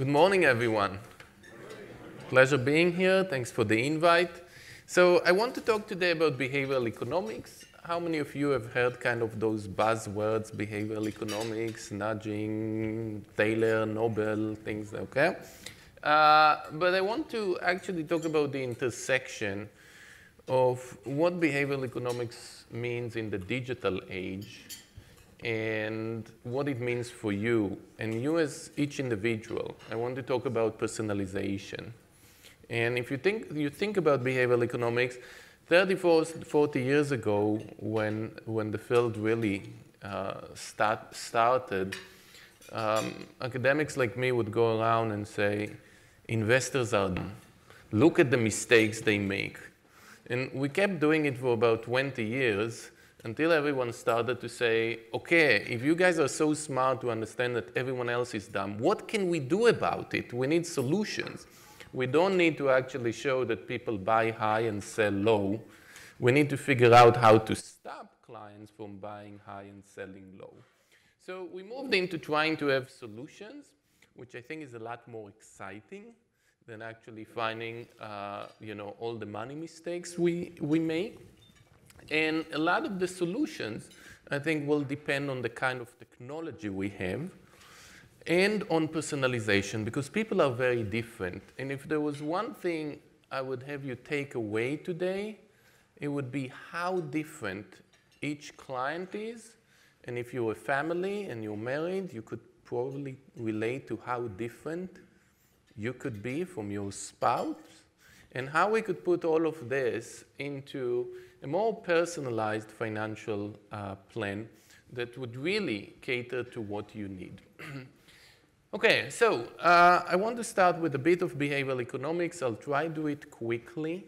Good morning, everyone. Pleasure being here. Thanks for the invite. So I want to talk today about behavioral economics. How many of you have heard kind of those buzzwords, behavioral economics, nudging, Thaler, Nobel, things, okay? Uh, but I want to actually talk about the intersection of what behavioral economics means in the digital age and what it means for you and you as each individual. I want to talk about personalization. And if you think, you think about behavioral economics, 30, 40 years ago, when, when the field really uh, start, started, um, academics like me would go around and say, investors are, look at the mistakes they make. And we kept doing it for about 20 years until everyone started to say, okay, if you guys are so smart to understand that everyone else is dumb, what can we do about it? We need solutions. We don't need to actually show that people buy high and sell low. We need to figure out how to stop clients from buying high and selling low. So we moved into trying to have solutions, which I think is a lot more exciting than actually finding, uh, you know, all the money mistakes we, we make. And a lot of the solutions, I think, will depend on the kind of technology we have and on personalization because people are very different. And if there was one thing I would have you take away today, it would be how different each client is. And if you're a family and you're married, you could probably relate to how different you could be from your spouse and how we could put all of this into a more personalized financial uh, plan that would really cater to what you need. okay, so uh, I want to start with a bit of behavioral economics. I'll try to do it quickly,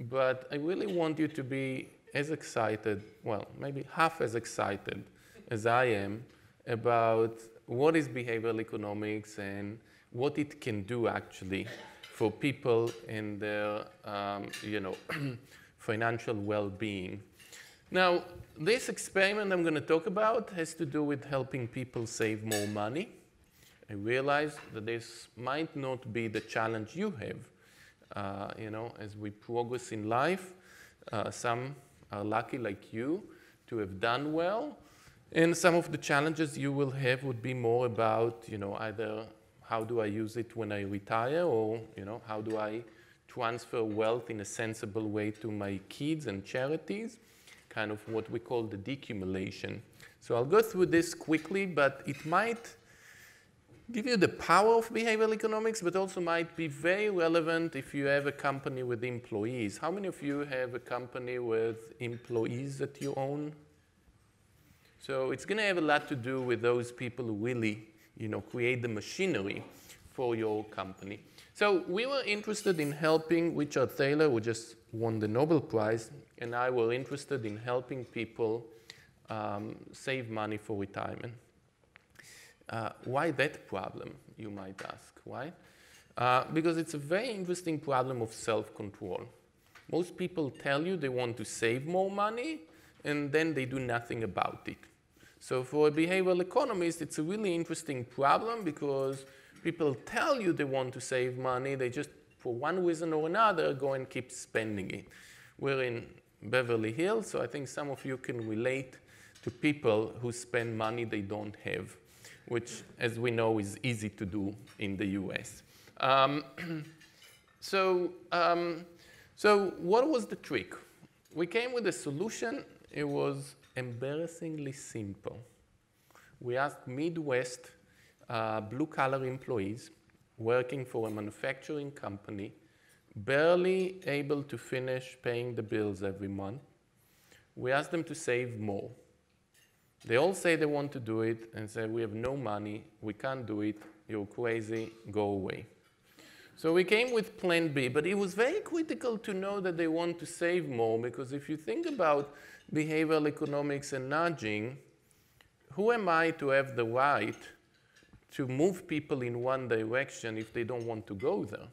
but I really want you to be as excited, well, maybe half as excited as I am about what is behavioral economics and what it can do actually for people and their, um, you know, financial well-being. Now, this experiment I'm going to talk about has to do with helping people save more money. I realize that this might not be the challenge you have. Uh, you know, as we progress in life, uh, some are lucky like you to have done well, and some of the challenges you will have would be more about, you know, either how do I use it when I retire, or you know, how do I transfer wealth in a sensible way to my kids and charities, kind of what we call the decumulation. So I'll go through this quickly, but it might give you the power of behavioral economics, but also might be very relevant if you have a company with employees. How many of you have a company with employees that you own? So it's going to have a lot to do with those people who really, you know, create the machinery for your company. So we were interested in helping Richard Thaler, who just won the Nobel Prize, and I were interested in helping people um, save money for retirement. Uh, why that problem, you might ask? Why? Uh, because it's a very interesting problem of self-control. Most people tell you they want to save more money, and then they do nothing about it. So for a behavioral economist, it's a really interesting problem because people tell you they want to save money, they just, for one reason or another, go and keep spending it. We're in Beverly Hills, so I think some of you can relate to people who spend money they don't have, which, as we know, is easy to do in the US. Um, so, um, so what was the trick? We came with a solution. It was embarrassingly simple. We asked Midwest uh, blue-collar employees working for a manufacturing company, barely able to finish paying the bills every month. We ask them to save more. They all say they want to do it and say, we have no money, we can't do it, you're crazy, go away. So we came with plan B, but it was very critical to know that they want to save more because if you think about behavioral economics and nudging, who am I to have the right to move people in one direction if they don't want to go there.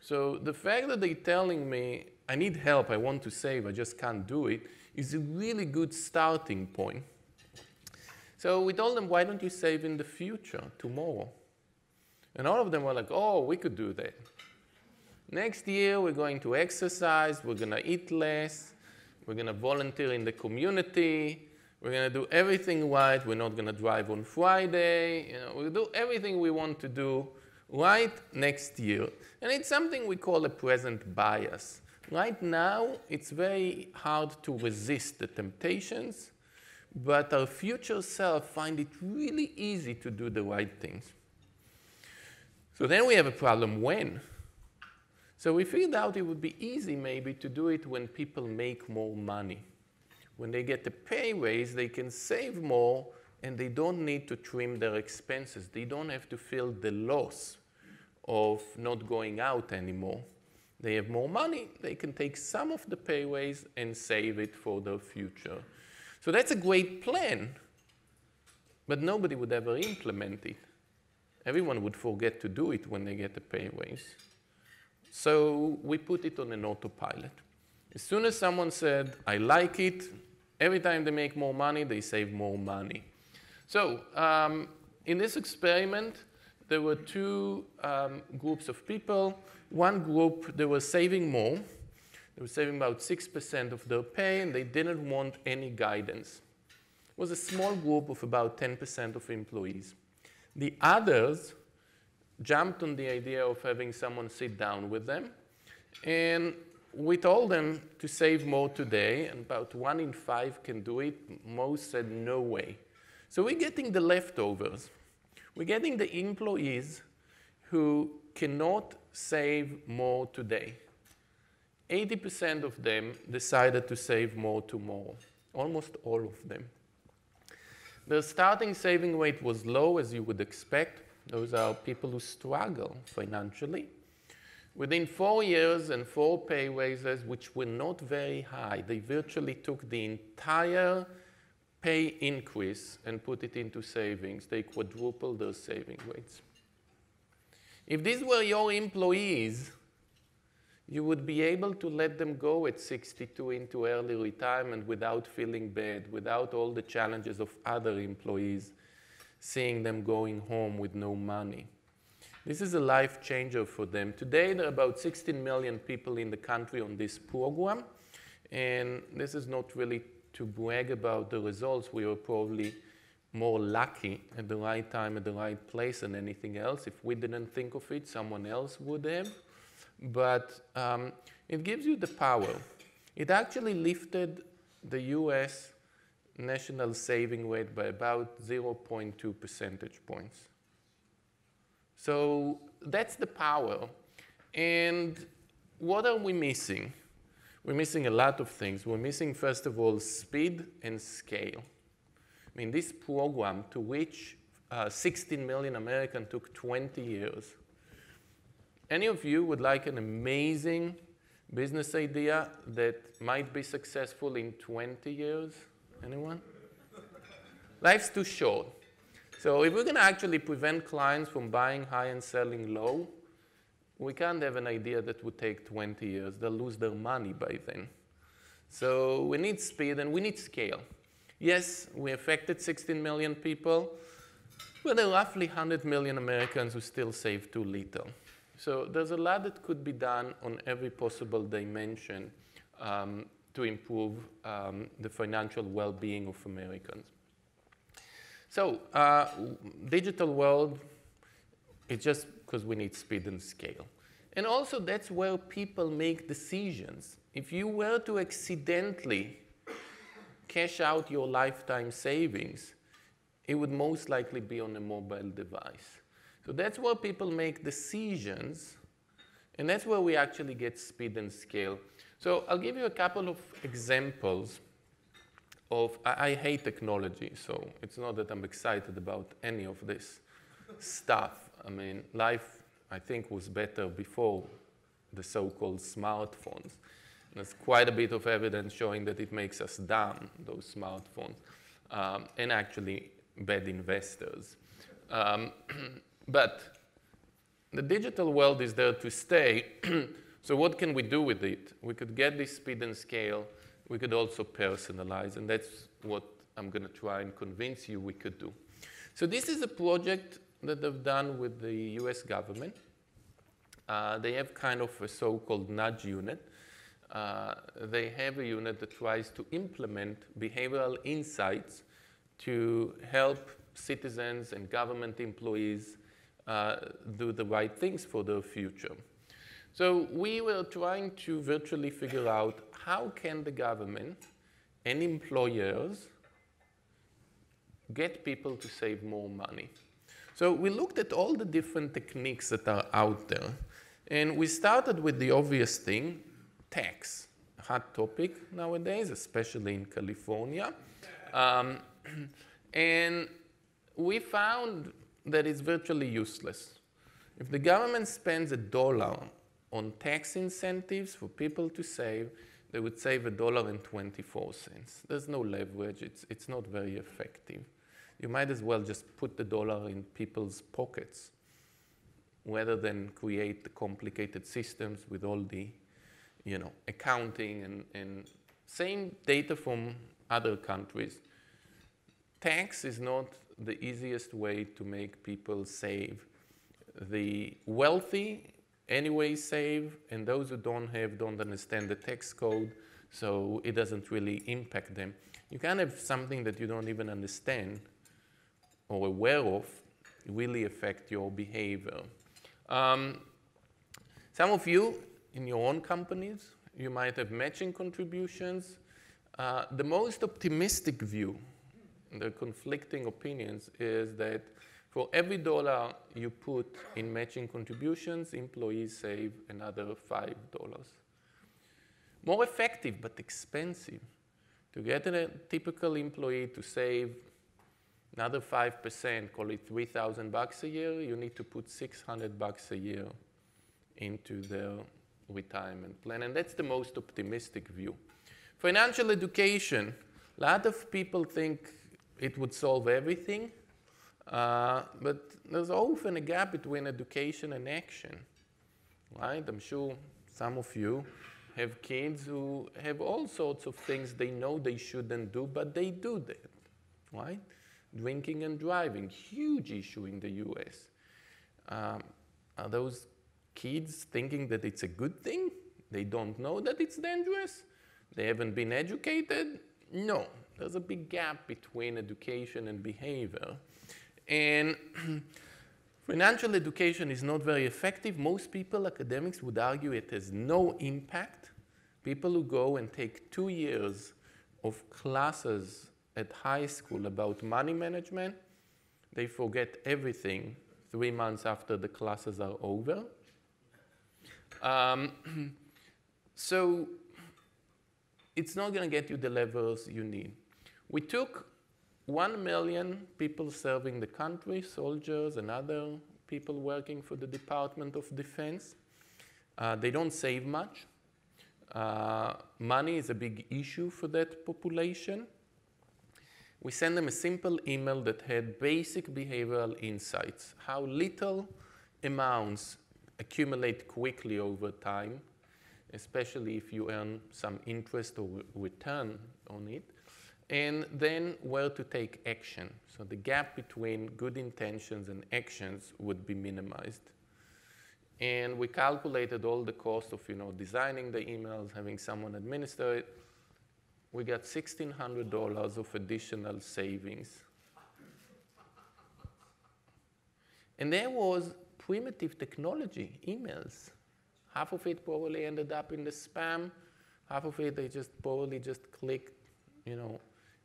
So the fact that they're telling me, I need help, I want to save, I just can't do it, is a really good starting point. So we told them, why don't you save in the future, tomorrow? And all of them were like, oh, we could do that. Next year, we're going to exercise, we're going to eat less, we're going to volunteer in the community, we're going to do everything right, we're not going to drive on Friday, you know, we'll do everything we want to do right next year. And it's something we call a present bias. Right now, it's very hard to resist the temptations, but our future self find it really easy to do the right things. So then we have a problem when? So we figured out it would be easy maybe to do it when people make more money. When they get a pay raise, they can save more and they don't need to trim their expenses. They don't have to feel the loss of not going out anymore. They have more money, they can take some of the pay raise and save it for their future. So that's a great plan, but nobody would ever implement it. Everyone would forget to do it when they get a pay raise. So we put it on an autopilot. As soon as someone said, I like it, every time they make more money, they save more money. So um, in this experiment, there were two um, groups of people. One group, they were saving more. They were saving about 6% of their pay, and they didn't want any guidance. It was a small group of about 10% of employees. The others jumped on the idea of having someone sit down with them. And we told them to save more today, and about one in five can do it. Most said, no way. So we're getting the leftovers. We're getting the employees who cannot save more today. 80% of them decided to save more tomorrow, almost all of them. The starting saving rate was low, as you would expect. Those are people who struggle financially. Within four years and four pay raises, which were not very high, they virtually took the entire pay increase and put it into savings. They quadrupled their saving rates. If these were your employees, you would be able to let them go at 62 into early retirement without feeling bad, without all the challenges of other employees seeing them going home with no money. This is a life changer for them. Today, there are about 16 million people in the country on this program, and this is not really to brag about the results. We were probably more lucky at the right time, at the right place than anything else. If we didn't think of it, someone else would have but um, it gives you the power. It actually lifted the US national saving rate by about 0.2 percentage points. So that's the power. And what are we missing? We're missing a lot of things. We're missing, first of all, speed and scale. I mean, this program to which uh, 16 million Americans took 20 years any of you would like an amazing business idea that might be successful in 20 years? Anyone? Life's too short. So if we're going to actually prevent clients from buying high and selling low, we can't have an idea that would take 20 years. They'll lose their money by then. So we need speed and we need scale. Yes, we affected 16 million people, but there are roughly 100 million Americans who still save too little. So there's a lot that could be done on every possible dimension um, to improve um, the financial well-being of Americans. So uh, digital world, it's just because we need speed and scale. And also that's where people make decisions. If you were to accidentally cash out your lifetime savings, it would most likely be on a mobile device. So that's where people make decisions, and that's where we actually get speed and scale. So I'll give you a couple of examples of, I, I hate technology, so it's not that I'm excited about any of this stuff. I mean, life, I think, was better before the so-called smartphones. There's quite a bit of evidence showing that it makes us dumb, those smartphones, um, and actually bad investors. Um, But the digital world is there to stay. so what can we do with it? We could get this speed and scale. We could also personalize, and that's what I'm going to try and convince you we could do. So this is a project that they've done with the US government. Uh, they have kind of a so called nudge unit. Uh, they have a unit that tries to implement behavioral insights to help citizens and government employees uh, do the right things for their future. So we were trying to virtually figure out how can the government and employers get people to save more money. So we looked at all the different techniques that are out there. And we started with the obvious thing, tax. A hot topic nowadays, especially in California. Um, and we found that it's virtually useless. If the government spends a dollar on tax incentives for people to save, they would save a dollar and 24 cents. There's no leverage, it's, it's not very effective. You might as well just put the dollar in people's pockets rather than create the complicated systems with all the you know, accounting and, and same data from other countries. Tax is not the easiest way to make people save. The wealthy anyway save, and those who don't have don't understand the tax code, so it doesn't really impact them. You can have something that you don't even understand or aware of really affect your behavior. Um, some of you in your own companies, you might have matching contributions. Uh, the most optimistic view, the conflicting opinions, is that for every dollar you put in matching contributions, employees save another $5. More effective but expensive. To get a typical employee to save another 5%, call it 3,000 bucks a year, you need to put 600 bucks a year into their retirement plan. And that's the most optimistic view. Financial education, a lot of people think it would solve everything. Uh, but there's often a gap between education and action, right? I'm sure some of you have kids who have all sorts of things they know they shouldn't do, but they do that, right? Drinking and driving, huge issue in the US. Um, are those kids thinking that it's a good thing? They don't know that it's dangerous? They haven't been educated? No, there's a big gap between education and behavior. And financial education is not very effective. Most people, academics, would argue it has no impact. People who go and take two years of classes at high school about money management, they forget everything three months after the classes are over. Um, so it's not going to get you the levels you need. We took 1 million people serving the country, soldiers and other people working for the Department of Defense. Uh, they don't save much. Uh, money is a big issue for that population. We sent them a simple email that had basic behavioral insights, how little amounts accumulate quickly over time, especially if you earn some interest or return on it and then where to take action. So the gap between good intentions and actions would be minimized. And we calculated all the cost of you know, designing the emails, having someone administer it. We got $1,600 of additional savings. And there was primitive technology, emails. Half of it probably ended up in the spam. Half of it they just probably just clicked, you know,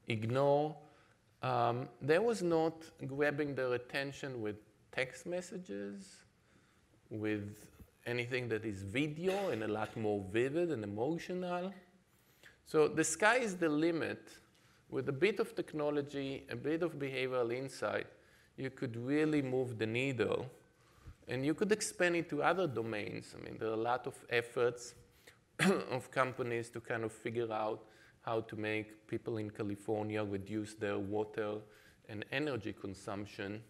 ignore. Um, there was not grabbing their attention with text messages, with anything that is video and a lot more vivid and emotional. So the sky is the limit. With a bit of technology, a bit of behavioral insight, you could really move the needle. And you could expand it to other domains. I mean, there are a lot of efforts of companies to kind of figure out how to make people in California reduce their water and energy consumption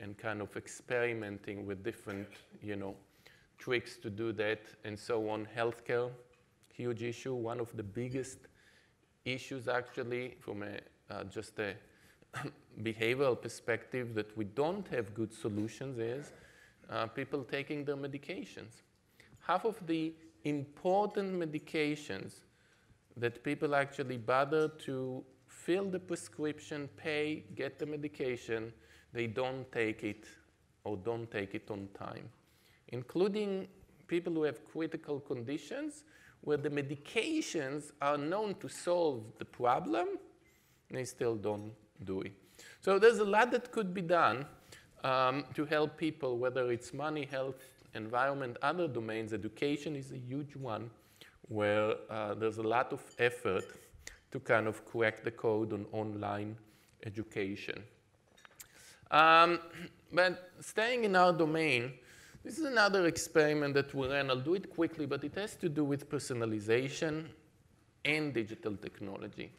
and kind of experimenting with different, you know, tricks to do that and so on. Healthcare, huge issue. One of the biggest issues actually from a, uh, just a behavioral perspective that we don't have good solutions is uh, people taking their medications. Half of the important medications that people actually bother to fill the prescription, pay, get the medication, they don't take it or don't take it on time, including people who have critical conditions where the medications are known to solve the problem, they still don't do it. So there's a lot that could be done um, to help people, whether it's money, health, environment, other domains. Education is a huge one where uh, there's a lot of effort to kind of crack the code on online education. Um, but staying in our domain, this is another experiment that we ran. I'll do it quickly, but it has to do with personalization and digital technology.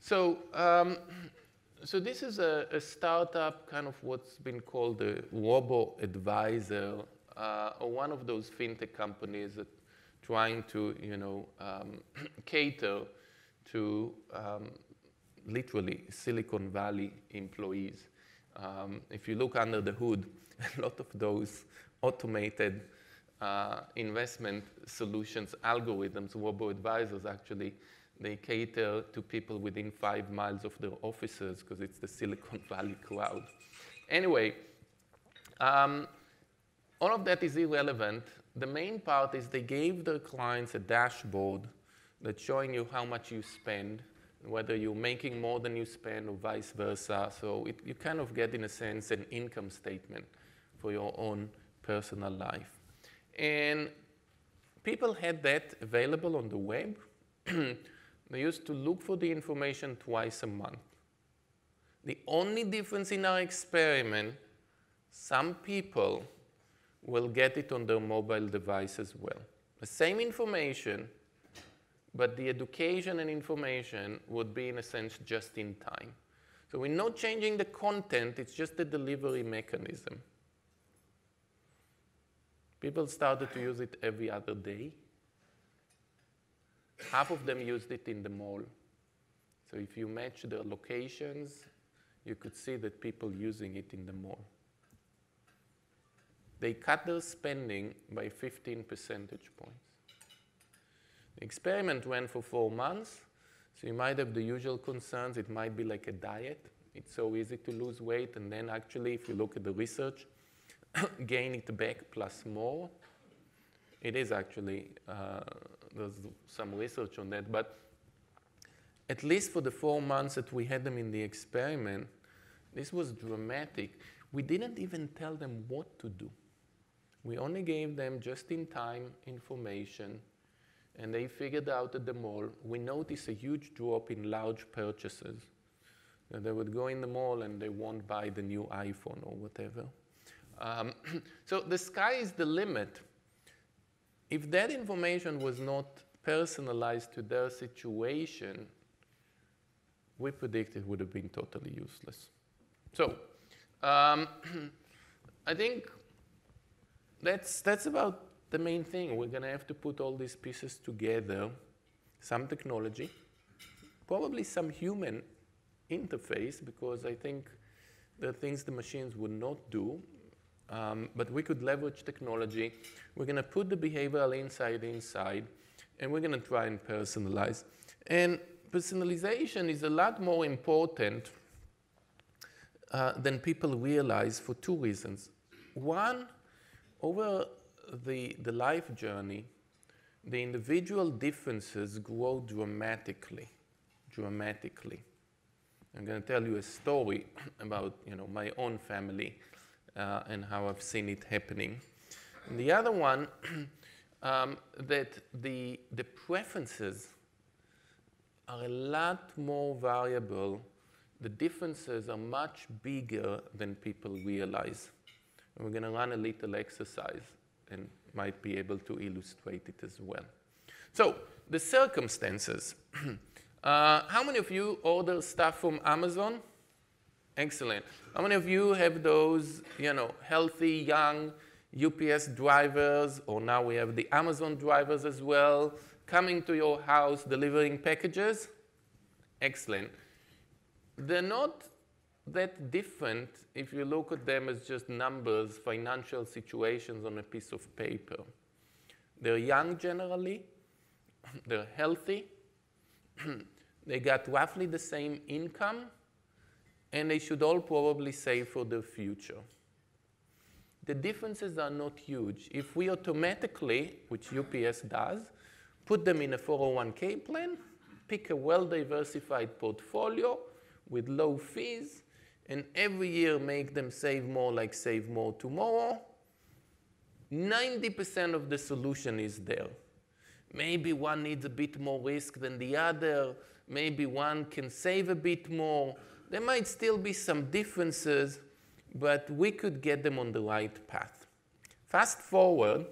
So, um, so this is a, a, startup, kind of what's been called a robo-advisor, uh, or one of those fintech companies that trying to, you know, um, cater to um, literally Silicon Valley employees. Um, if you look under the hood, a lot of those automated uh, investment solutions, algorithms, robo-advisors actually, they cater to people within five miles of their offices because it's the Silicon Valley crowd. Anyway, um, all of that is irrelevant. The main part is they gave their clients a dashboard that's showing you how much you spend, whether you're making more than you spend or vice versa. So it, you kind of get, in a sense, an income statement for your own personal life. And people had that available on the web. they used to look for the information twice a month. The only difference in our experiment, some people will get it on their mobile device as well. The same information, but the education and information would be, in a sense, just in time. So we're not changing the content, it's just the delivery mechanism. People started to use it every other day. Half of them used it in the mall. So if you match their locations, you could see that people using it in the mall. They cut their spending by 15 percentage points. The experiment went for four months, so you might have the usual concerns. It might be like a diet. It's so easy to lose weight, and then actually, if you look at the research, gain it back plus more. It is actually, uh, there's some research on that, but at least for the four months that we had them in the experiment, this was dramatic. We didn't even tell them what to do. We only gave them just-in-time information, and they figured out at the mall. We noticed a huge drop in large purchases. They would go in the mall and they won't buy the new iPhone or whatever. Um, so the sky is the limit. If that information was not personalized to their situation, we predict it would have been totally useless. So um, I think that's, that's about the main thing. We're going to have to put all these pieces together, some technology, probably some human interface, because I think the things the machines would not do. Um, but we could leverage technology. We're going to put the behavioral insight inside, and we're going to try and personalize. And personalization is a lot more important uh, than people realize for two reasons. One, over the, the life journey, the individual differences grow dramatically, dramatically. I'm going to tell you a story about you know, my own family uh, and how I've seen it happening. And the other one, um, that the, the preferences are a lot more variable. The differences are much bigger than people realize. We're going to run a little exercise and might be able to illustrate it as well. So the circumstances. uh, how many of you order stuff from Amazon? Excellent. How many of you have those, you know, healthy, young UPS drivers, or now we have the Amazon drivers as well, coming to your house delivering packages? Excellent. they're not that different if you look at them as just numbers, financial situations on a piece of paper. They're young generally, they're healthy, they got roughly the same income, and they should all probably save for their future. The differences are not huge. If we automatically, which UPS does, put them in a 401k plan, pick a well diversified portfolio with low fees, and every year make them save more like save more tomorrow, 90% of the solution is there. Maybe one needs a bit more risk than the other. Maybe one can save a bit more. There might still be some differences, but we could get them on the right path. Fast forward,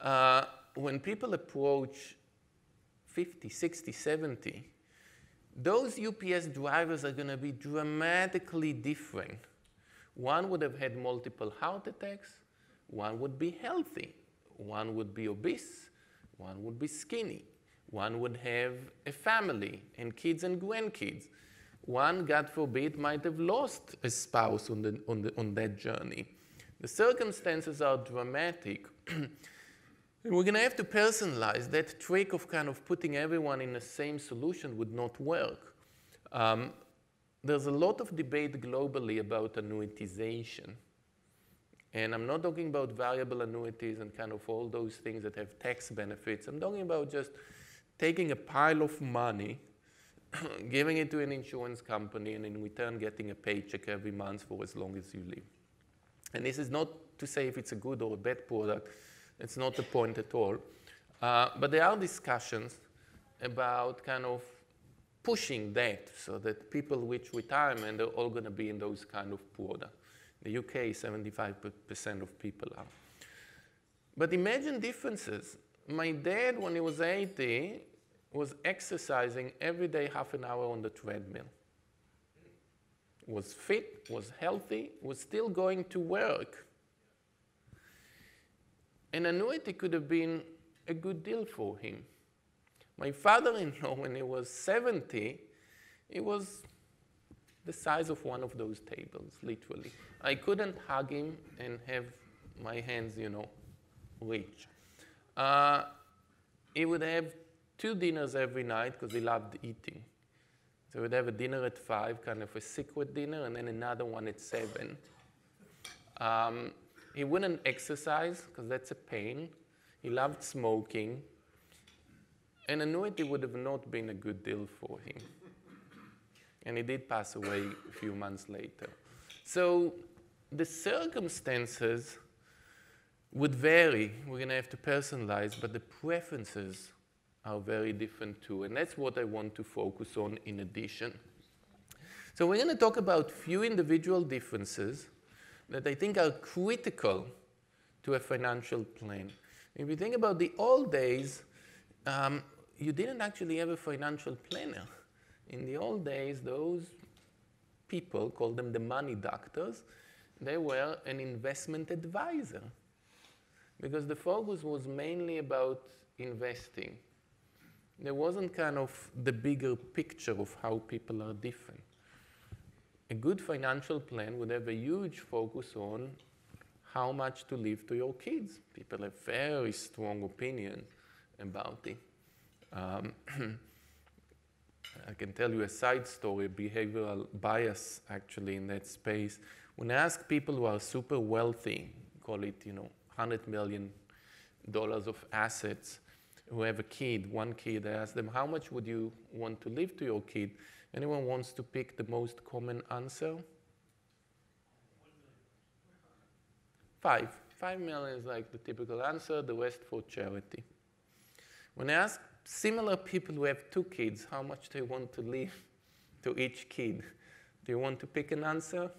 uh, when people approach 50, 60, 70, those UPS drivers are going to be dramatically different. One would have had multiple heart attacks, one would be healthy, one would be obese, one would be skinny, one would have a family and kids and grandkids. One, God forbid, might have lost a spouse on, the, on, the, on that journey. The circumstances are dramatic. and we're going to have to personalize. That trick of kind of putting everyone in the same solution would not work. Um, there's a lot of debate globally about annuitization. And I'm not talking about variable annuities and kind of all those things that have tax benefits. I'm talking about just taking a pile of money, giving it to an insurance company, and in return getting a paycheck every month for as long as you live. And this is not to say if it's a good or a bad product. It's not the point at all. Uh, but there are discussions about kind of pushing that so that people reach retirement are all going to be in those kind of products. The UK, 75% of people are. But imagine differences. My dad, when he was 80, was exercising every day half an hour on the treadmill. Was fit, was healthy, was still going to work. An annuity could have been a good deal for him. My father in law, when he was 70, he was the size of one of those tables, literally. I couldn't hug him and have my hands, you know, reach. Uh, he would have two dinners every night because he loved eating. So we'd have a dinner at five, kind of a secret dinner, and then another one at seven. Um, he wouldn't exercise because that's a pain. He loved smoking. An annuity would have not been a good deal for him and he did pass away a few months later. So the circumstances would vary. We're going to have to personalize, but the preferences are very different too. And that's what I want to focus on in addition. So we're going to talk about few individual differences that I think are critical to a financial plan. If you think about the old days, um, you didn't actually have a financial planner. In the old days, those people, called them the money doctors, they were an investment advisor because the focus was mainly about investing. There wasn't kind of the bigger picture of how people are different. A good financial plan would have a huge focus on how much to leave to your kids. People have very strong opinion about it. Um, I can tell you a side story, behavioral bias actually in that space. When I ask people who are super wealthy, call it, you know, $100 million of assets, who have a kid, one kid, I ask them, how much would you want to leave to your kid? Anyone wants to pick the most common answer? Five. Five million is like the typical answer, the rest for charity. When I ask similar people who have two kids, how much they want to leave to each kid. Do you want to pick an answer?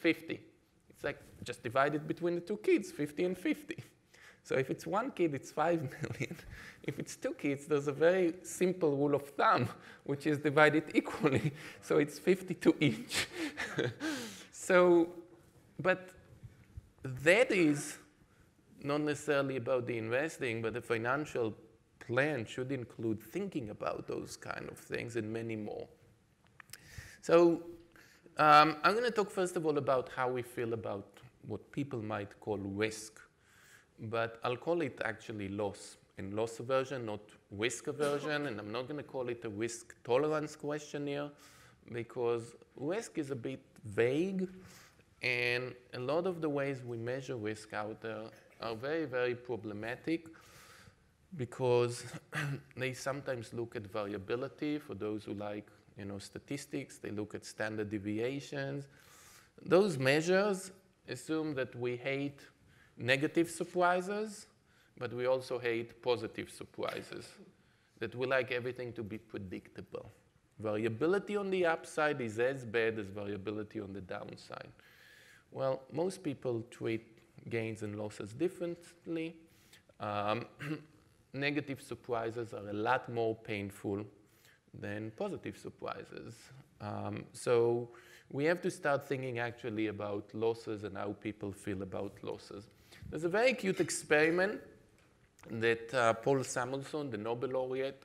50. It's like just divided between the two kids, 50 and 50. So if it's one kid, it's 5 million. If it's two kids, there's a very simple rule of thumb, which is divided equally. So it's 52 each. so, but that is not necessarily about the investing, but the financial plan should include thinking about those kind of things and many more. So um, I'm going to talk first of all about how we feel about what people might call risk, but I'll call it actually loss and loss aversion, not risk aversion, and I'm not going to call it a risk tolerance questionnaire because risk is a bit vague, and a lot of the ways we measure risk out there are very, very problematic because they sometimes look at variability for those who like you know, statistics, they look at standard deviations. Those measures assume that we hate negative surprises, but we also hate positive surprises, that we like everything to be predictable. Variability on the upside is as bad as variability on the downside. Well, most people treat gains and losses differently. Um, negative surprises are a lot more painful than positive surprises. Um, so we have to start thinking actually about losses and how people feel about losses. There's a very cute experiment that uh, Paul Samuelson, the Nobel laureate,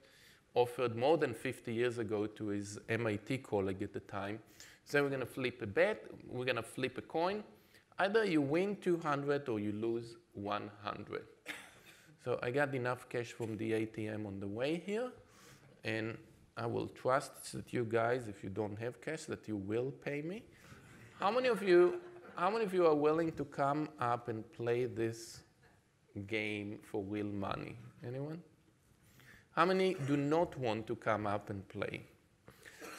offered more than 50 years ago to his MIT colleague at the time. So we're going to flip a bet, we're going to flip a coin. Either you win 200 or you lose 100. So I got enough cash from the ATM on the way here, and I will trust that you guys, if you don't have cash, that you will pay me. How many of you, how many of you are willing to come up and play this game for real money? Anyone? How many do not want to come up and play?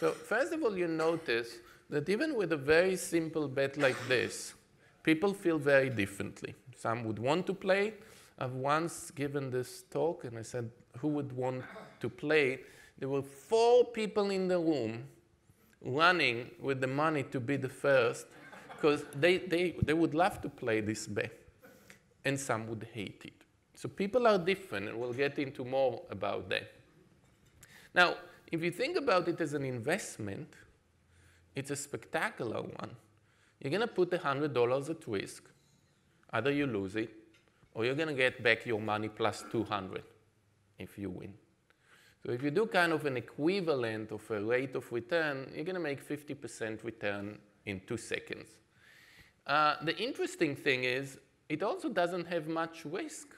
So first of all, you notice that even with a very simple bet like this, people feel very differently. Some would want to play. I've once given this talk and I said, who would want to play? There were four people in the room running with the money to be the first because they, they, they would love to play this bet, and some would hate it. So people are different, and we'll get into more about that. Now, if you think about it as an investment, it's a spectacular one. You're going to put $100 at risk. Either you lose it, or you're going to get back your money plus 200 if you win. So if you do kind of an equivalent of a rate of return, you're going to make 50% return in two seconds. Uh, the interesting thing is it also doesn't have much risk.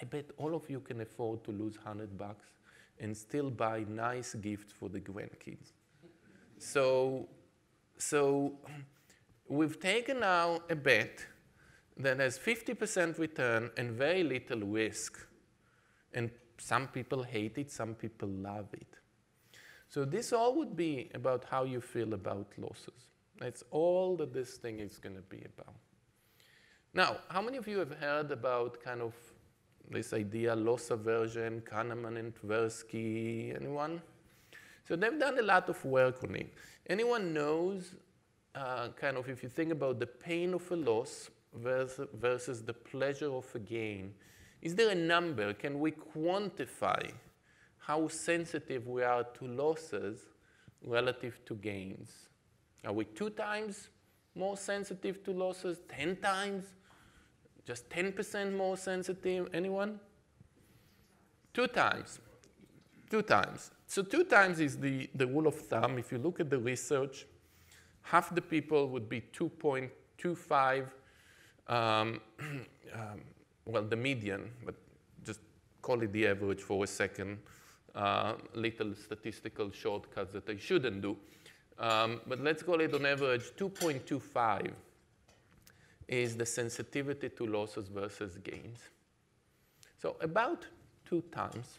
I bet all of you can afford to lose 100 bucks and still buy nice gifts for the grandkids. so, so we've taken now a bet that has 50% return and very little risk and some people hate it, some people love it. So this all would be about how you feel about losses. That's all that this thing is going to be about. Now, how many of you have heard about kind of this idea, loss aversion, Kahneman and Tversky? Anyone? So they've done a lot of work on it. Anyone knows, uh, kind of, if you think about the pain of a loss versus, versus the pleasure of a gain, is there a number? Can we quantify how sensitive we are to losses relative to gains? Are we two times more sensitive to losses, 10 times, just 10% more sensitive? Anyone? Two times. Two times. So two times is the, the rule of thumb. If you look at the research, half the people would be 2.25 um, um, well, the median, but just call it the average for a second, uh, little statistical shortcuts that I shouldn't do. Um, but let's call it on average 2.25 is the sensitivity to losses versus gains. So about two times.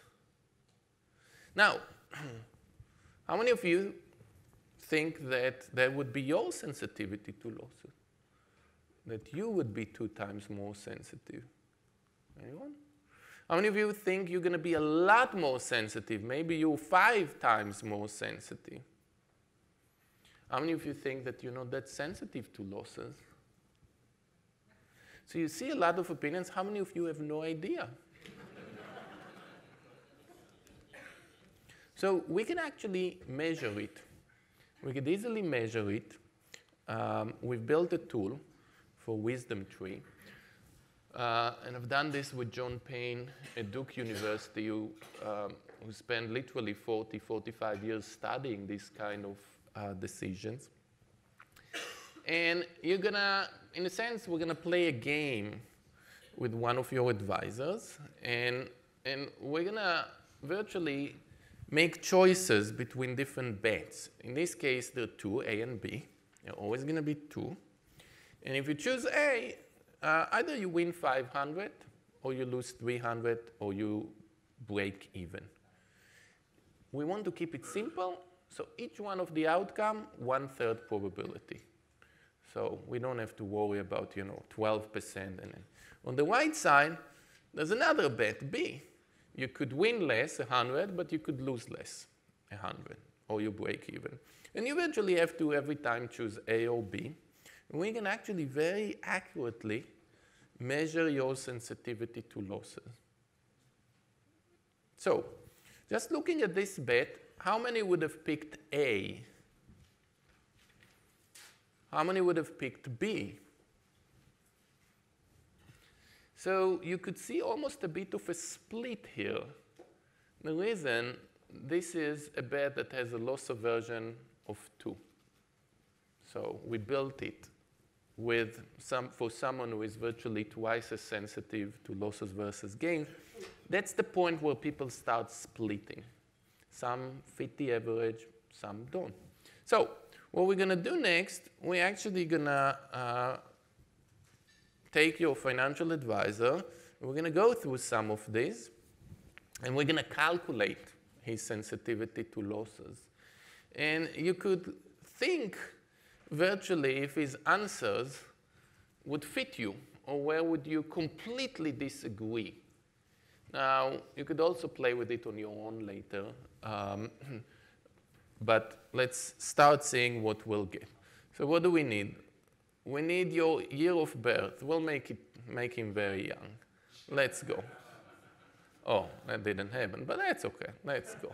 Now, how many of you think that that would be your sensitivity to losses? That you would be two times more sensitive? Anyone? How many of you think you're going to be a lot more sensitive? Maybe you're five times more sensitive. How many of you think that you're not that sensitive to losses? So you see a lot of opinions. How many of you have no idea? so we can actually measure it. We could easily measure it. Um, we've built a tool for WisdomTree Uh, and I've done this with John Payne at Duke University, who, um, who spent literally 40, 45 years studying these kind of uh, decisions. And you're gonna, in a sense, we're gonna play a game with one of your advisors, and, and we're gonna virtually make choices between different bets. In this case, there are two, A and B. There are always gonna be two. And if you choose A, uh, either you win 500, or you lose 300, or you break even. We want to keep it simple, so each one of the outcome, one-third probability. So we don't have to worry about, you know, 12%. And on the right side, there's another bet, B. You could win less, 100, but you could lose less, 100, or you break even. And you eventually have to every time choose A or B. And we can actually very accurately measure your sensitivity to losses. So, just looking at this bet, how many would have picked A? How many would have picked B? So you could see almost a bit of a split here. The reason this is a bet that has a loss aversion of 2. So we built it with some, for someone who is virtually twice as sensitive to losses versus gains. That's the point where people start splitting. Some fit the average, some don't. So what we're going to do next, we're actually going to uh, take your financial advisor, we're going to go through some of these, and we're going to calculate his sensitivity to losses. And you could think virtually if his answers would fit you, or where would you completely disagree. Now, you could also play with it on your own later, um, but let's start seeing what we'll get. So what do we need? We need your year of birth. We'll make, it, make him very young. Let's go. Oh, that didn't happen, but that's okay. Let's go.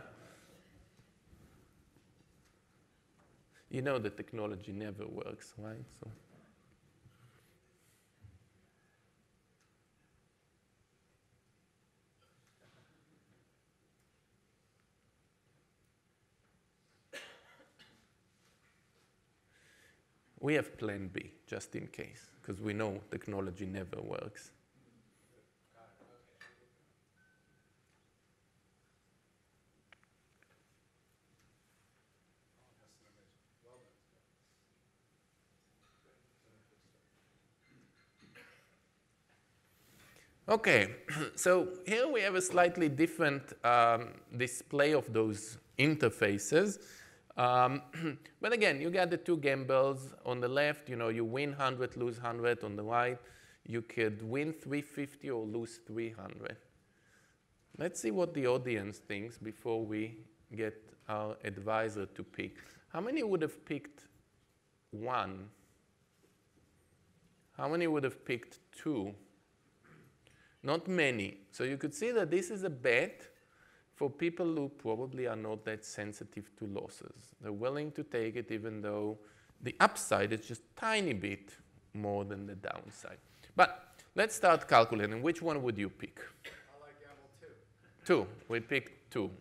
You know the technology never works, right? So. We have plan B, just in case, because we know technology never works. Okay, so here we have a slightly different um, display of those interfaces. Um, but again, you got the two gambles. On the left, you know, you win 100, lose 100. On the right, you could win 350 or lose 300. Let's see what the audience thinks before we get our advisor to pick. How many would have picked one? How many would have picked two? Not many. So you could see that this is a bet for people who probably are not that sensitive to losses. They're willing to take it even though the upside is just tiny bit more than the downside. But let's start calculating. Which one would you pick? I like gamble two. Two. We picked two.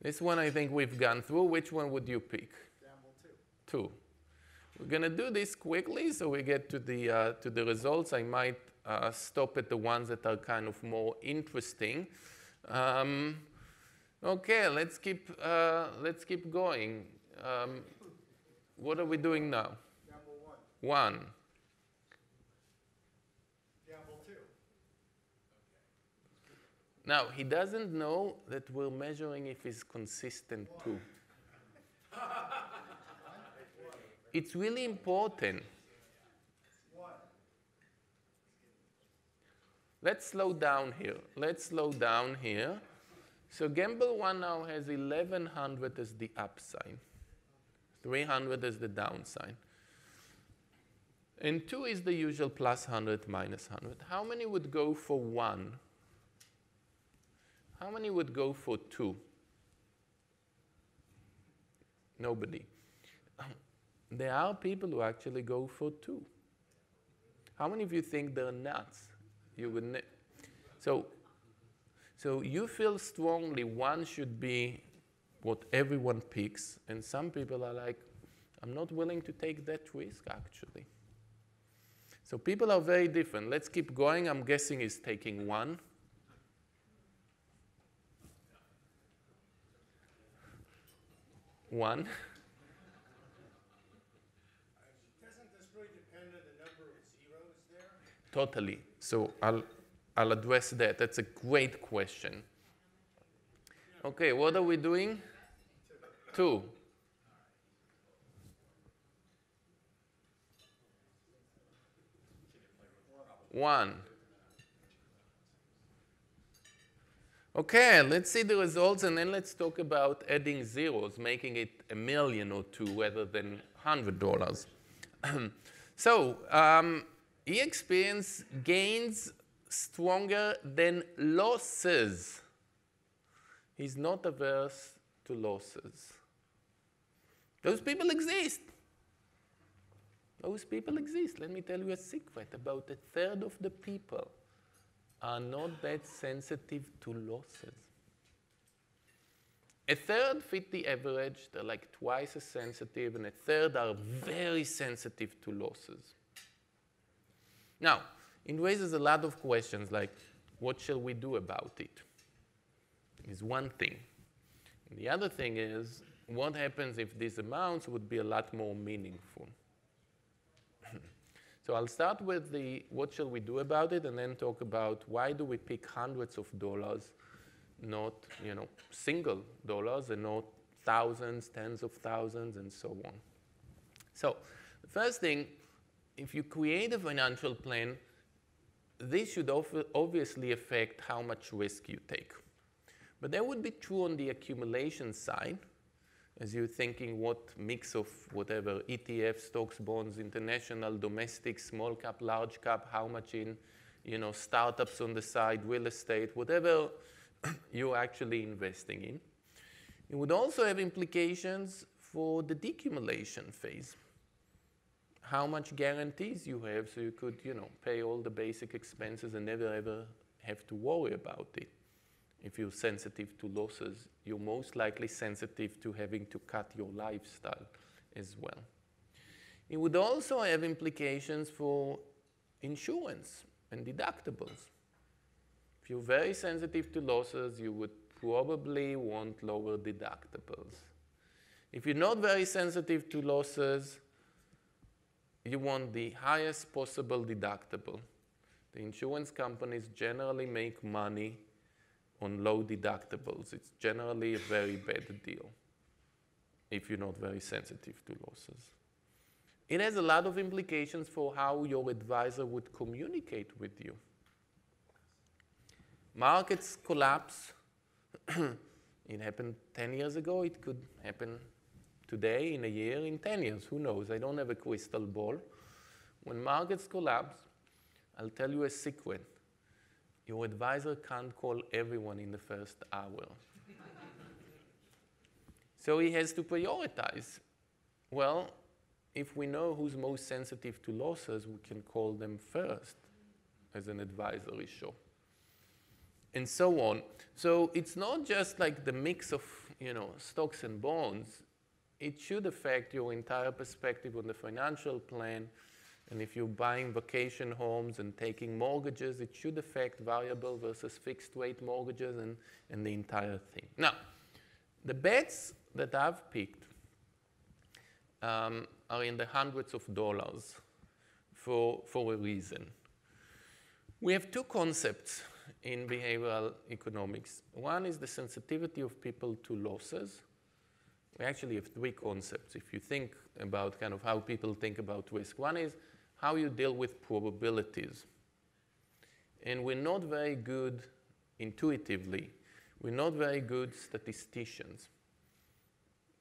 This one I think we've gone through. Which one would you pick? Gamble two. Two. We're going to do this quickly so we get to the, uh, to the results. I might uh, stop at the ones that are kind of more interesting. Um, okay, let's keep, uh, let's keep going. Um, what are we doing now? Gamble one. One. Gamble two. Now, he doesn't know that we're measuring if he's consistent too. It's really important. Let's slow down here. Let's slow down here. So Gamble 1 now has 1100 as the up upside, 300 as the downside. And 2 is the usual plus 100, minus 100. How many would go for 1? How many would go for 2? Nobody. There are people who actually go for two. How many of you think they're nuts? You would ne- so, so you feel strongly one should be what everyone picks, and some people are like, I'm not willing to take that risk actually. So people are very different. Let's keep going. I'm guessing he's taking one. One. Doesn't this really depend on the number of zeros there? Totally. So I'll, I'll address that. That's a great question. Okay, what are we doing? Two. One. Okay, let's see the results and then let's talk about adding zeros, making it a million or two rather than $100. so, um, he experienced gains stronger than losses. He's not averse to losses. Those people exist. Those people exist. Let me tell you a secret. About a third of the people are not that sensitive to losses. A third fit the average, they're like twice as sensitive, and a third are very sensitive to losses. Now, it raises a lot of questions like, what shall we do about it? Is one thing. And the other thing is, what happens if these amounts would be a lot more meaningful? so I'll start with the what shall we do about it, and then talk about why do we pick hundreds of dollars, not you know single dollars, and not thousands, tens of thousands, and so on. So the first thing, if you create a financial plan, this should obviously affect how much risk you take. But that would be true on the accumulation side, as you're thinking what mix of whatever ETF, stocks, bonds, international, domestic, small cap, large cap, how much in, you know, startups on the side, real estate, whatever you're actually investing in. It would also have implications for the decumulation phase. How much guarantees you have so you could, you know, pay all the basic expenses and never ever have to worry about it if you're sensitive to losses, you're most likely sensitive to having to cut your lifestyle as well. It would also have implications for insurance and deductibles. If you're very sensitive to losses, you would probably want lower deductibles. If you're not very sensitive to losses, you want the highest possible deductible. The insurance companies generally make money on low deductibles. It's generally a very bad deal if you're not very sensitive to losses. It has a lot of implications for how your advisor would communicate with you. Markets collapse. it happened 10 years ago. It could happen today, in a year, in 10 years. Who knows? I don't have a crystal ball. When markets collapse, I'll tell you a secret your advisor can't call everyone in the first hour. so he has to prioritize. Well, if we know who's most sensitive to losses, we can call them first as an advisory show. And so on. So it's not just like the mix of you know, stocks and bonds. It should affect your entire perspective on the financial plan and if you're buying vacation homes and taking mortgages, it should affect variable versus fixed rate mortgages and, and the entire thing. Now, the bets that I've picked um, are in the hundreds of dollars for, for a reason. We have two concepts in behavioral economics. One is the sensitivity of people to losses. We actually have three concepts if you think about kind of how people think about risk. One is how you deal with probabilities. And we're not very good intuitively. We're not very good statisticians.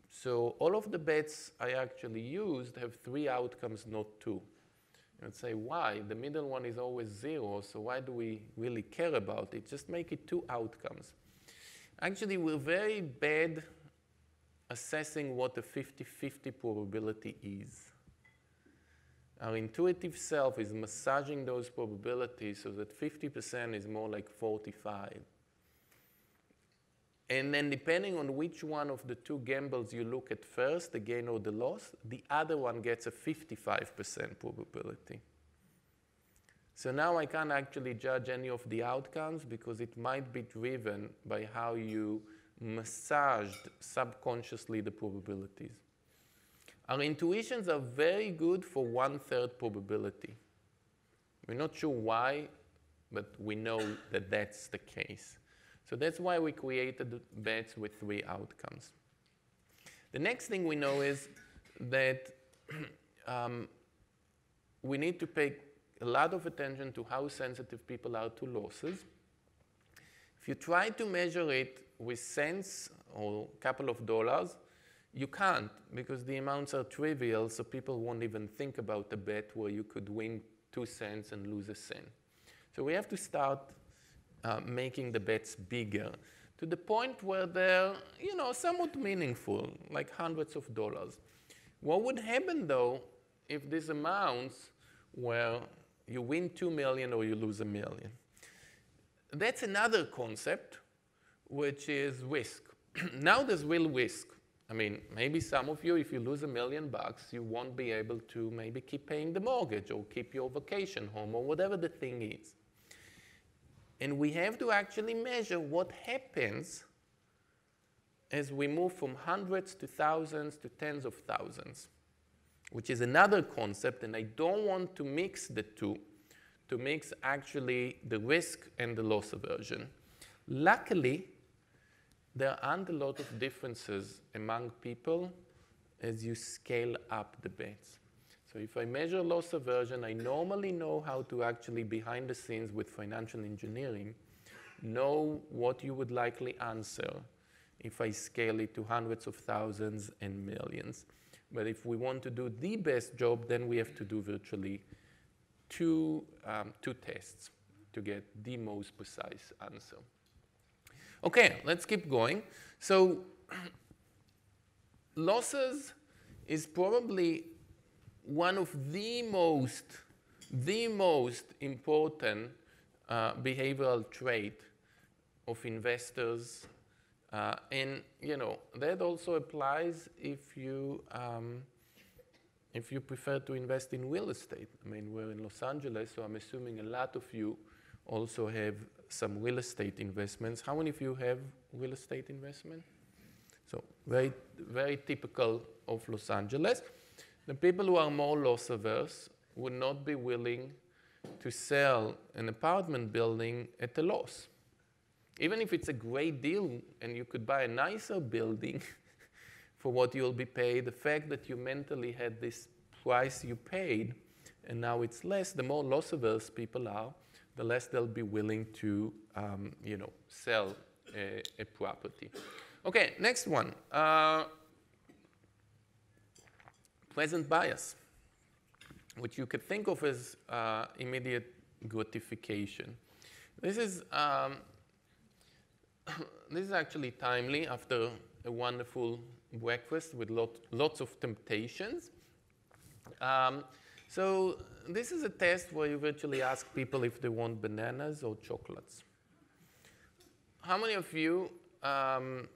So all of the bets I actually used have three outcomes, not two. And say, why? The middle one is always zero, so why do we really care about it? Just make it two outcomes. Actually, we're very bad assessing what a 50-50 probability is. Our intuitive self is massaging those probabilities so that 50% is more like 45. And then depending on which one of the two gambles you look at first, the gain or the loss, the other one gets a 55% probability. So now I can't actually judge any of the outcomes because it might be driven by how you massaged subconsciously the probabilities. Our intuitions are very good for one third probability. We're not sure why, but we know that that's the case. So that's why we created bets with three outcomes. The next thing we know is that um, we need to pay a lot of attention to how sensitive people are to losses. If you try to measure it with cents or a couple of dollars, you can't because the amounts are trivial, so people won't even think about a bet where you could win two cents and lose a cent. So we have to start uh, making the bets bigger to the point where they're, you know, somewhat meaningful, like hundreds of dollars. What would happen though if these amounts were you win 2 million or you lose a million. That's another concept, which is risk. now there's real risk. I mean, maybe some of you, if you lose a million bucks, you won't be able to maybe keep paying the mortgage or keep your vacation home or whatever the thing is. And we have to actually measure what happens as we move from hundreds to thousands to tens of thousands which is another concept, and I don't want to mix the two, to mix actually the risk and the loss aversion. Luckily, there aren't a lot of differences among people as you scale up the bets. So if I measure loss aversion, I normally know how to actually, behind the scenes with financial engineering, know what you would likely answer if I scale it to hundreds of thousands and millions. But if we want to do the best job, then we have to do virtually two, um, two tests to get the most precise answer. Okay, let's keep going. So losses is probably one of the most, the most important uh, behavioral trait of investors uh, and you know that also applies if you um, if you prefer to invest in real estate. I mean, we're in Los Angeles, so I'm assuming a lot of you also have some real estate investments. How many of you have real estate investment? So very very typical of Los Angeles. The people who are more loss averse would not be willing to sell an apartment building at a loss even if it's a great deal and you could buy a nicer building for what you'll be paid, the fact that you mentally had this price you paid and now it's less, the more loss averse people are, the less they'll be willing to, um, you know, sell a, a, property. Okay, next one. Uh, present bias, which you could think of as uh, immediate gratification. This is um, this is actually timely after a wonderful breakfast with lot, lots of temptations. Um, so this is a test where you virtually ask people if they want bananas or chocolates. How many of you, um,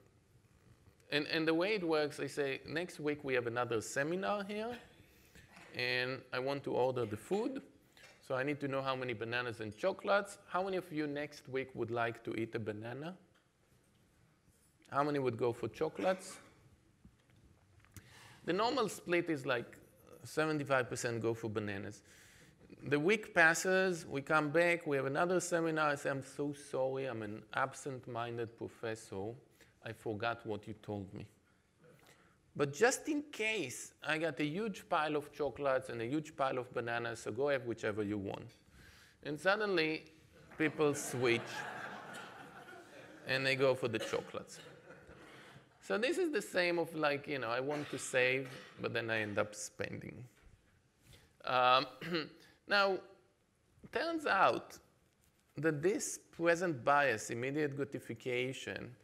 and, and the way it works, I say, next week we have another seminar here, and I want to order the food. So I need to know how many bananas and chocolates. How many of you next week would like to eat a banana? How many would go for chocolates? The normal split is like 75% go for bananas. The week passes, we come back, we have another seminar. I say, I'm so sorry, I'm an absent minded professor. I forgot what you told me. But just in case, I got a huge pile of chocolates and a huge pile of bananas, so go have whichever you want. And suddenly, people switch and they go for the chocolates. So this is the same of like, you know, I want to save, but then I end up spending. Um, now, turns out that this present bias, immediate gratification,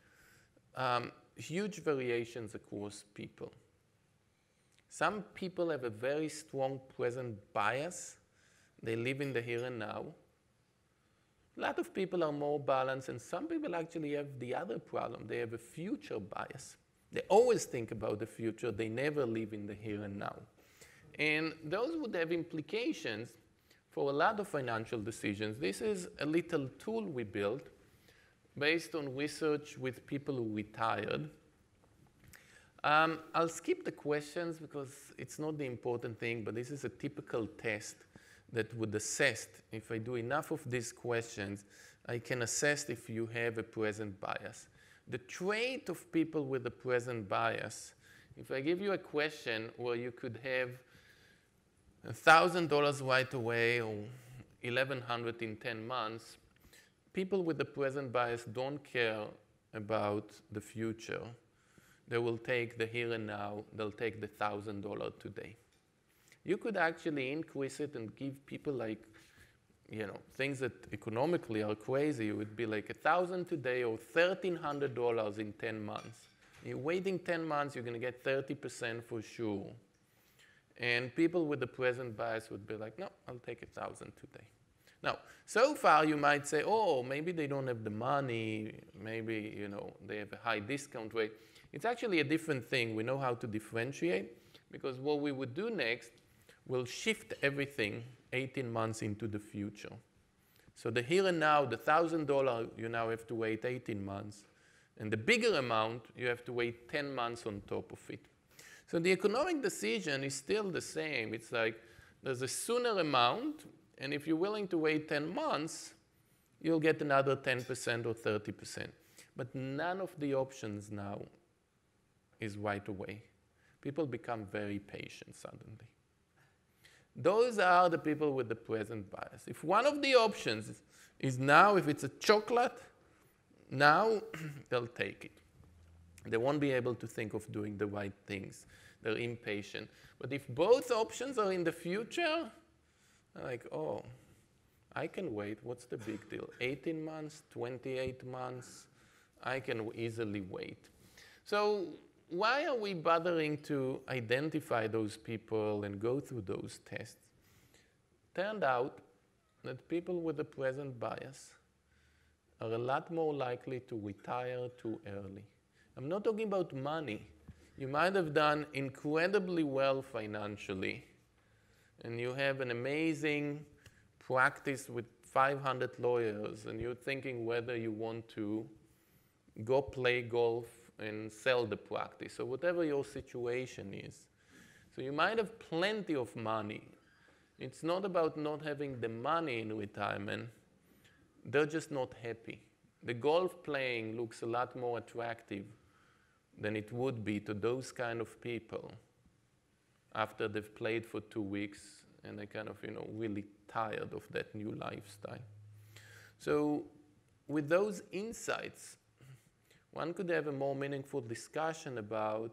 um, huge variations across people. Some people have a very strong present bias. They live in the here and now. A lot of people are more balanced, and some people actually have the other problem. They have a future bias. They always think about the future, they never live in the here and now. And those would have implications for a lot of financial decisions. This is a little tool we built based on research with people who retired. Um, I'll skip the questions because it's not the important thing, but this is a typical test that would assess if I do enough of these questions, I can assess if you have a present bias. The trait of people with a present bias, if I give you a question where you could have $1,000 right away or 1100 in 10 months, people with the present bias don't care about the future. They will take the here and now, they'll take the $1,000 today. You could actually increase it and give people like, you know, things that economically are crazy. It would be like a thousand today or $1,300 in 10 months. You're waiting 10 months, you're going to get 30% for sure. And people with the present bias would be like, no, I'll take a thousand today. Now, so far you might say, oh, maybe they don't have the money, maybe you know they have a high discount rate. It's actually a different thing. We know how to differentiate because what we would do next will shift everything 18 months into the future. So the here and now, the $1,000, you now have to wait 18 months. And the bigger amount, you have to wait 10 months on top of it. So the economic decision is still the same. It's like there's a sooner amount, and if you're willing to wait 10 months, you'll get another 10% or 30%. But none of the options now is right away. People become very patient suddenly. Those are the people with the present bias. If one of the options is now, if it's a chocolate, now they'll take it. They won't be able to think of doing the right things. They're impatient. But if both options are in the future, like, oh, I can wait. What's the big deal? 18 months, 28 months, I can easily wait. So why are we bothering to identify those people and go through those tests? Turned out that people with a present bias are a lot more likely to retire too early. I'm not talking about money. You might have done incredibly well financially, and you have an amazing practice with 500 lawyers, and you're thinking whether you want to go play golf and sell the practice, or whatever your situation is. So you might have plenty of money. It's not about not having the money in retirement, they're just not happy. The golf playing looks a lot more attractive than it would be to those kind of people after they've played for two weeks and they're kind of, you know, really tired of that new lifestyle. So with those insights, one could have a more meaningful discussion about,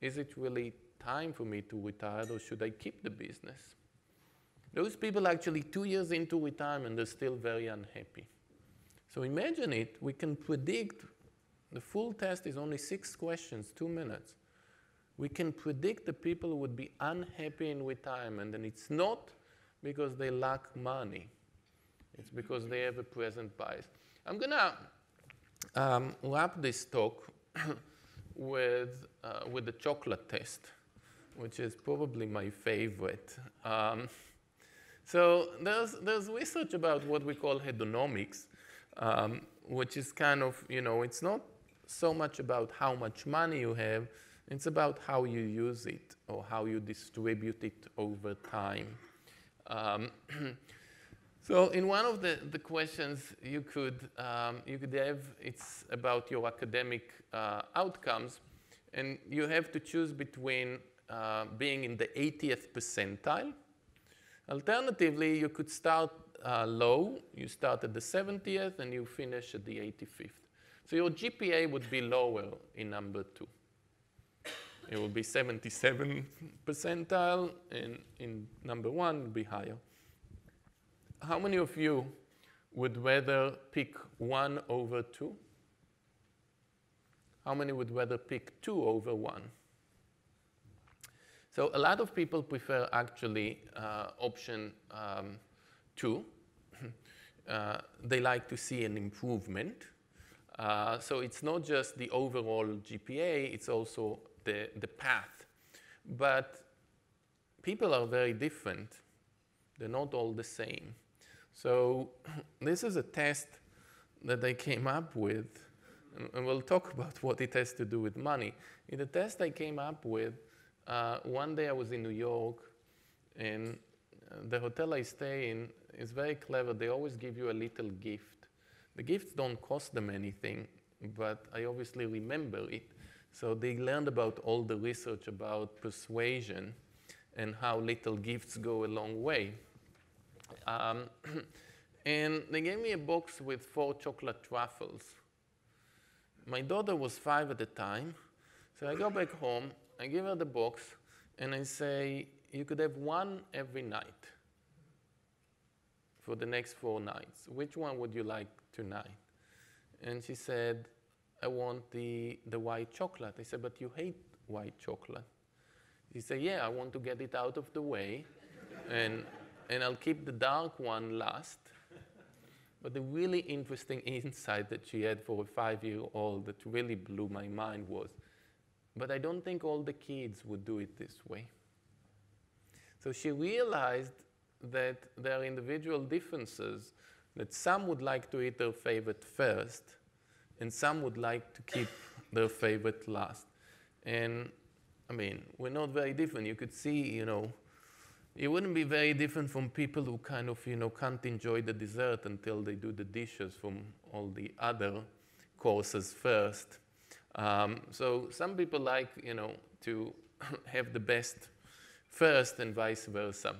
is it really time for me to retire or should I keep the business? Those people actually two years into retirement, they're still very unhappy. So imagine it, we can predict the full test is only six questions, two minutes. We can predict the people who would be unhappy in retirement, and it's not because they lack money. It's because they have a present bias. I'm to um, wrap this talk with, uh, with the chocolate test, which is probably my favorite. Um, so there's, there's research about what we call hedonomics, um, which is kind of, you know, it's not so much about how much money you have, it's about how you use it or how you distribute it over time. Um, so in one of the, the questions you could, um, you could have, it's about your academic uh, outcomes, and you have to choose between uh, being in the 80th percentile. Alternatively, you could start uh, low, you start at the 70th and you finish at the 85th. So your GPA would be lower in number two. It would be 77 percentile, and in number one, it would be higher. How many of you would rather pick one over two? How many would rather pick two over one? So a lot of people prefer actually uh, option um, two. uh, they like to see an improvement. Uh, so it's not just the overall GPA, it's also the, the path. But people are very different. They're not all the same. So this is a test that I came up with, and we'll talk about what it has to do with money. In the test I came up with, uh, one day I was in New York, and uh, the hotel I stay in is very clever. They always give you a little gift. The gifts don't cost them anything, but I obviously remember it. So they learned about all the research about persuasion and how little gifts go a long way. Um, and they gave me a box with four chocolate truffles. My daughter was five at the time, so I go back home, I give her the box, and I say, You could have one every night for the next four nights. Which one would you like tonight? And she said, I want the, the white chocolate. I said, But you hate white chocolate. She said, Yeah, I want to get it out of the way. and and I'll keep the dark one last. But the really interesting insight that she had for a five year old that really blew my mind was but I don't think all the kids would do it this way. So she realized that there are individual differences, that some would like to eat their favorite first, and some would like to keep their favorite last. And I mean, we're not very different. You could see, you know, it wouldn't be very different from people who kind of, you know, can't enjoy the dessert until they do the dishes from all the other courses first. Um, so some people like, you know, to have the best first and vice versa.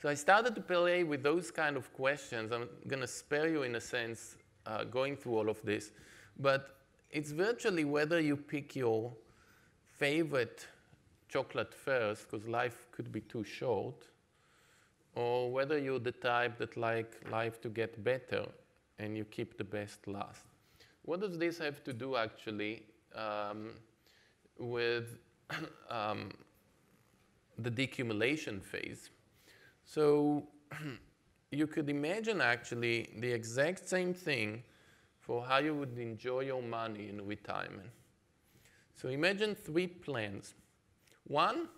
So I started to play with those kind of questions. I'm going to spare you, in a sense, uh, going through all of this. But it's virtually whether you pick your favorite chocolate first because life could be too short, or whether you're the type that like life to get better and you keep the best last. What does this have to do actually um, with um, the decumulation phase? So you could imagine actually the exact same thing for how you would enjoy your money in retirement. So imagine three plans. One,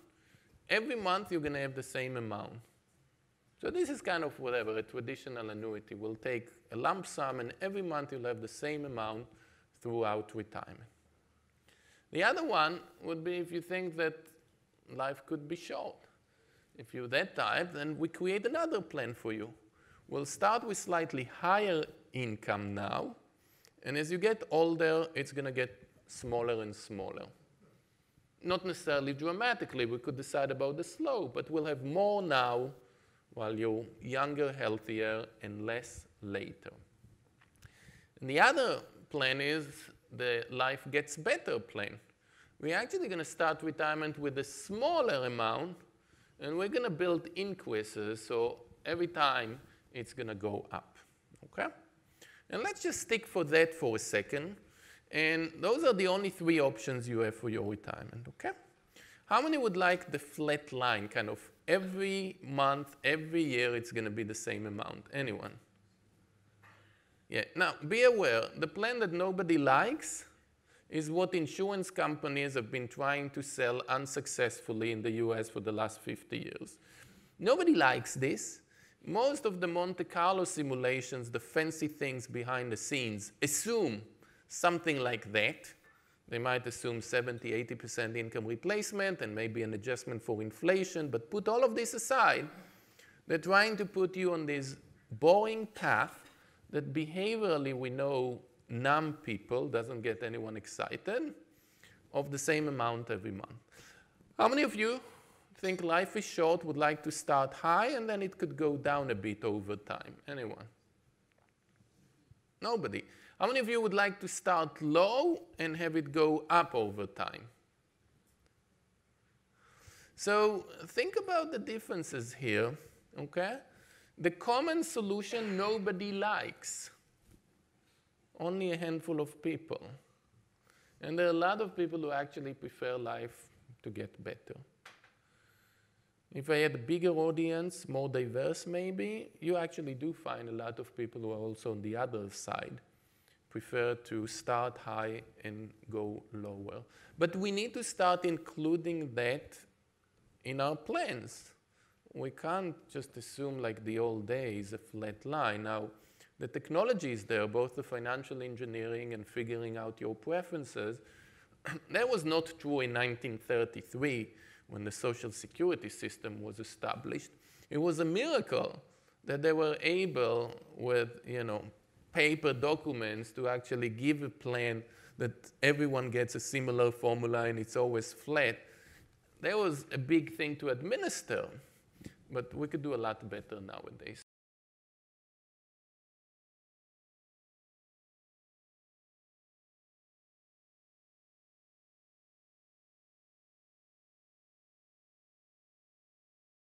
every month you're going to have the same amount. So this is kind of whatever, a traditional annuity will take a lump sum and every month you'll have the same amount throughout retirement. The other one would be if you think that life could be short. If you're that type, then we create another plan for you. We'll start with slightly higher income now, and as you get older, it's going to get smaller and smaller not necessarily dramatically. We could decide about the slope, but we'll have more now while you're younger, healthier, and less later. And the other plan is the life gets better plan. We're actually going to start retirement with a smaller amount, and we're going to build increases, so every time it's going to go up. Okay? And let's just stick for that for a second. And those are the only three options you have for your retirement, okay? How many would like the flat line, kind of every month, every year, it's going to be the same amount? Anyone? Yeah. Now, be aware, the plan that nobody likes is what insurance companies have been trying to sell unsuccessfully in the US for the last 50 years. Nobody likes this. Most of the Monte Carlo simulations, the fancy things behind the scenes, assume something like that. They might assume 70, 80% income replacement and maybe an adjustment for inflation, but put all of this aside. They're trying to put you on this boring path that behaviorally we know numb people, doesn't get anyone excited, of the same amount every month. How many of you think life is short, would like to start high, and then it could go down a bit over time? Anyone? Nobody. How many of you would like to start low and have it go up over time? So think about the differences here, okay? The common solution nobody likes, only a handful of people. And there are a lot of people who actually prefer life to get better. If I had a bigger audience, more diverse maybe, you actually do find a lot of people who are also on the other side, prefer to start high and go lower. But we need to start including that in our plans. We can't just assume like the old days, a flat line. Now, the technology is there, both the financial engineering and figuring out your preferences. that was not true in 1933 when the social security system was established. It was a miracle that they were able, with you know, paper documents, to actually give a plan that everyone gets a similar formula and it's always flat. That was a big thing to administer, but we could do a lot better nowadays.